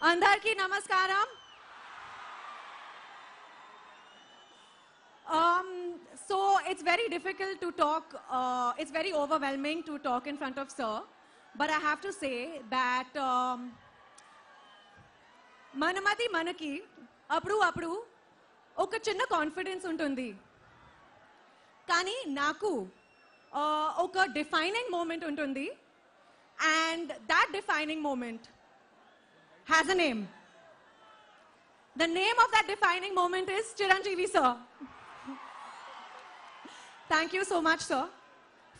అందరికీ నమస్కారం Um, so it's very difficult to talk, uh, it's very overwhelming to talk in front of Sir. But I have to say that um, మనమది మనకి అప్పుడు అప్పుడు ఒక చిన్న confidence ఉంటుంది కానీ నాకు ఆ, ఒక డిఫైనింగ్ మూమెంట్ ఉంటుంది and that defining moment has a name. The name of that defining moment is Chiranjeevi, sir. Thank you so much, sir,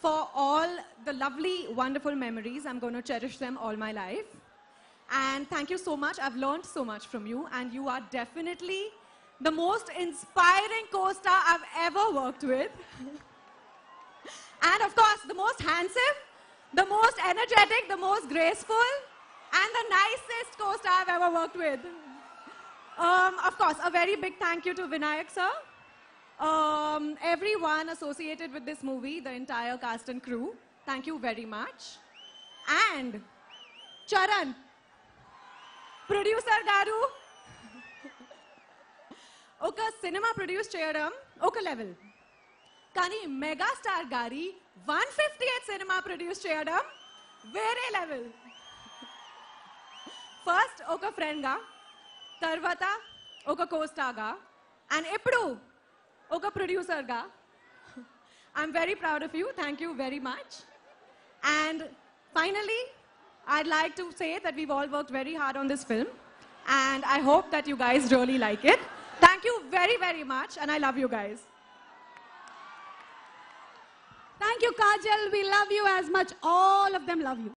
for all the lovely, wonderful memories. I'm going to cherish them all my life. And thank you so much. I've learned so much from you, and you are definitely the most inspiring co-star I've ever worked with. and of course, the most handsome, the most energetic, the most graceful and the nicest co star I've ever worked with. Um, of course, a very big thank you to Vinayak, sir. Um, everyone associated with this movie, the entire cast and crew, thank you very much. And Charan, producer Garu, ఒక cinema produce చేయడం ఒక level కానీ megastar గారి one fifty eighth cinema produce చేయడం వేరే level first ఒక ఫ్రెండ్గా తర్వాత ఒక కోస్టాగా అండ్ ఎప్పుడు ఒక ప్రొడ్యూసర్గా I'm very proud of you thank you very much and finally I'd like to say that we've all worked very hard on this film, and I hope that you guys really like it. Thank you very, very much, and I love you guys. Thank you, Kajal. We love you as much. All of them love you.